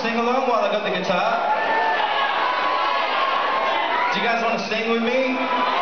sing along while I got the guitar? Do you guys want to sing with me?